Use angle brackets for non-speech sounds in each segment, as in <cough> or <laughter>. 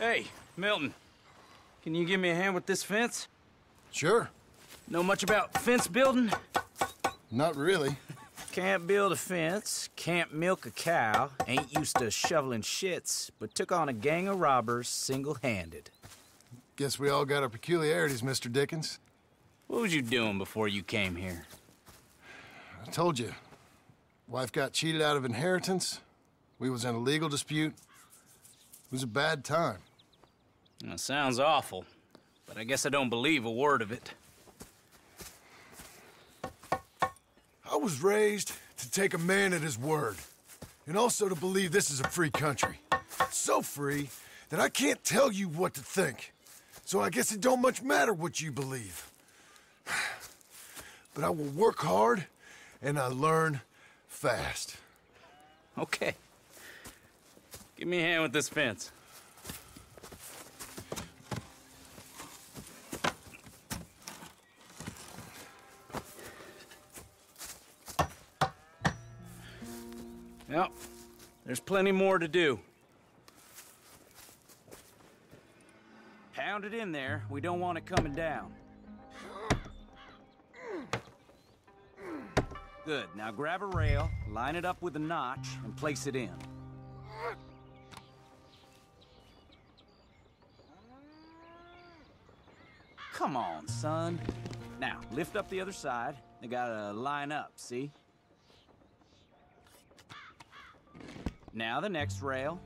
Hey, Milton. Can you give me a hand with this fence? Sure. Know much about fence building? Not really. Can't build a fence, can't milk a cow, ain't used to shoveling shits, but took on a gang of robbers single-handed. Guess we all got our peculiarities, Mr. Geddes. What was you doing before you came here? I told you. Wife got cheated out of inheritance. We was in a legal dispute. It was a bad time. That sounds awful, but I guess I don't believe a word of it. I was raised to take a man at his word, and also to believe this is a free country. So free that I can't tell you what to think. So I guess it don't much matter what you believe. <sighs> But I will work hard, and I learn fast. Okay. Give me a hand with this fence. Yep, there's plenty more to do. Pound it in there. We don't want it coming down. Good. Now grab a rail, line it up with a notch, and place it in. Come on, son. Now, lift up the other side. They gotta line up, see? Now the next rail.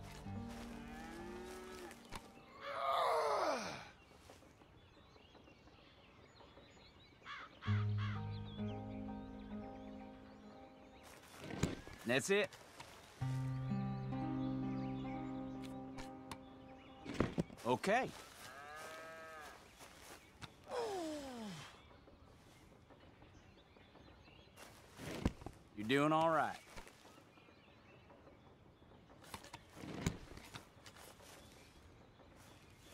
That's it. Okay. You're doing all right.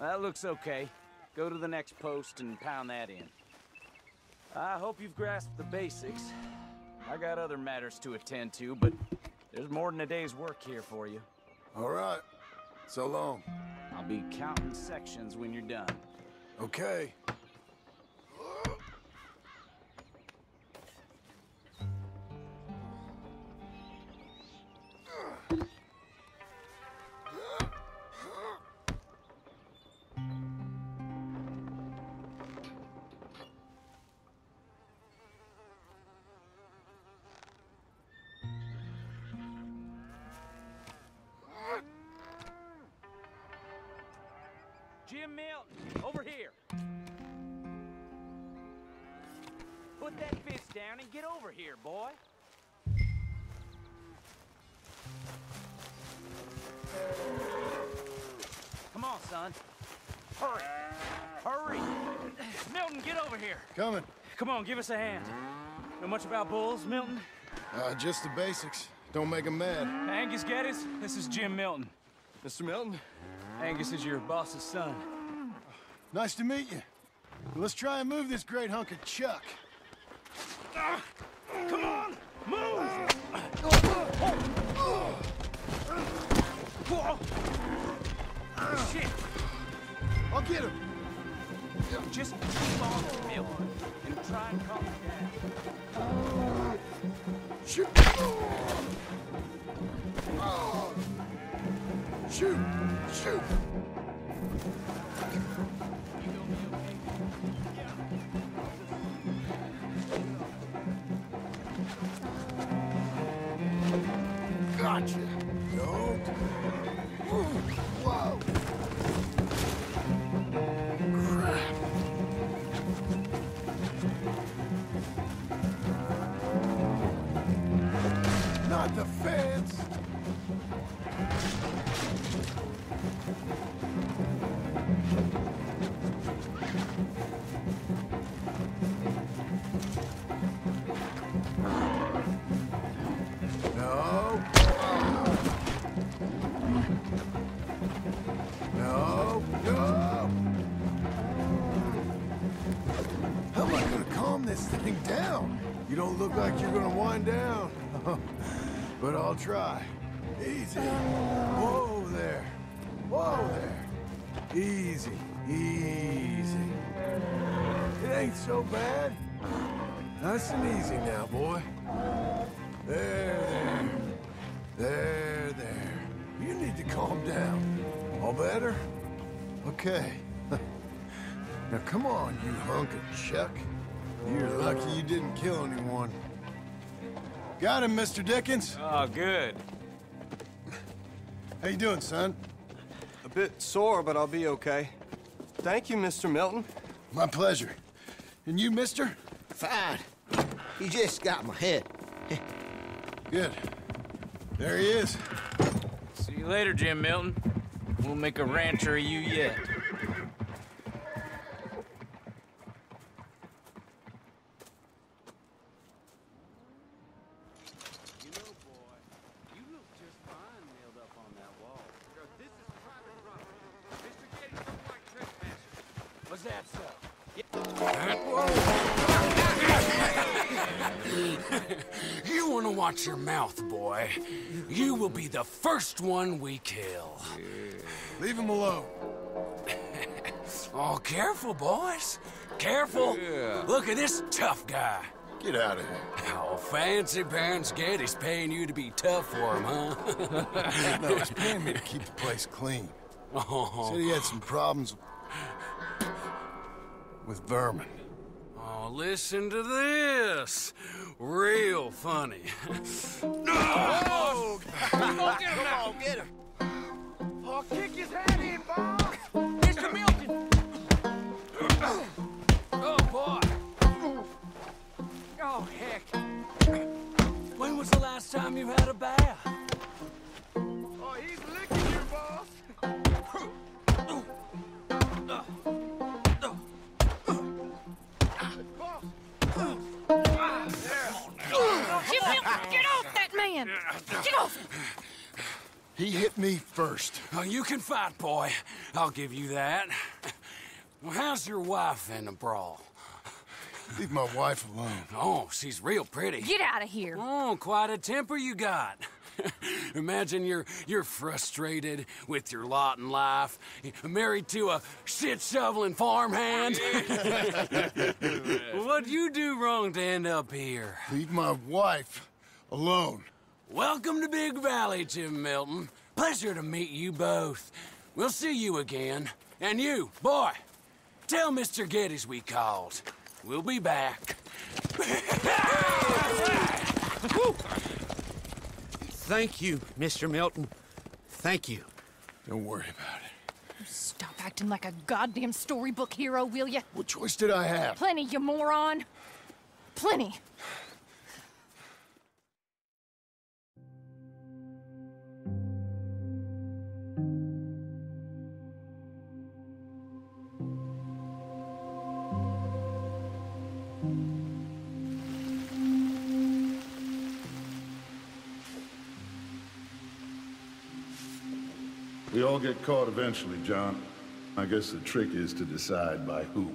That looks okay. Go to the next post and pound that in. I hope you've grasped the basics. I got other matters to attend to, but there's more than a day's work here for you. All right. So long. I'll be counting sections when you're done. Okay. Jim Milton, over here. Put that fist down and get over here, boy. Come on, son. Hurry. Hurry. Milton, get over here. Coming. Come on, give us a hand. Know much about bulls, Milton? Uh, just the basics. Don't make 'em mad. Angus Geddes, this is Jim Milton. Mr. Milton, Angus is your boss's son. nice to meet you. Let's try and move this great hunk of chuck. Come on, move! Shit, I'll get him. just keep on, Milton, and try and calm it down. Shoot. Shoot. Gotcha. Don't. Whoa. The fence. No. No. No. How am I gonna calm this thing down? You don't look like you're gonna wind down. <laughs> but I'll try. Easy. Whoa there. Whoa there. Easy, easy. It ain't so bad. Nice and easy now, boy. There, there. There, there. You need to calm down. All better? Okay. <laughs> now come on, you hunk of chuck. You're lucky you didn't kill anyone. Got him, Mr. Geddes? Oh, good. How you doing, son? A bit sore, but I'll be okay. Thank you, Mr. Milton. My pleasure. And you, mister? Fine. He just got my head. Good. There he is. See you later, Jim Milton. We'll make a rancher of you yet. You know, boy, you look just fine nailed up on that wall. This is private property. Mr. Geddes a white trespasser. Was that so? <laughs> You want to watch your mouth, boy. You will be the first one we kill. Leave him alone. <laughs> Oh, careful, boys. Careful. Yeah. Look at this tough guy. Get out of here. Oh, fancy pants Geddes paying you to be tough for him, huh? <laughs> No, he's paying me to keep the place clean. oh, Said he had some problems with vermin. oh, listen to this. Real funny. Oh, Come on, get him. Oh, kick his head in, boss! Mr. Milton! Oh, boy. Oh, heck. When was the last time you had a bath? Off that man! Get off! He hit me first. Oh, you can fight, boy. I'll give you that. Well, how's your wife in the brawl? Leave my wife alone. Oh, she's real pretty. Get out of here! Oh, quite a temper you got. <laughs> Imagine you're you're frustrated with your lot in life, married to a shit shoveling farmhand. <laughs> What'd you do wrong to end up here? Leave my wife alone. Welcome to Big Valley, Jim Milton. Pleasure to meet you both. We'll see you again. And you, boy, tell Mr. Geddes we called. We'll be back. Thank you, Mr. Milton. Thank you. Don't worry about it. Stop acting like a goddamn storybook hero, will you? What choice did I have? Plenty, you moron. Plenty. We all get caught eventually, John. I guess the trick is to decide by who.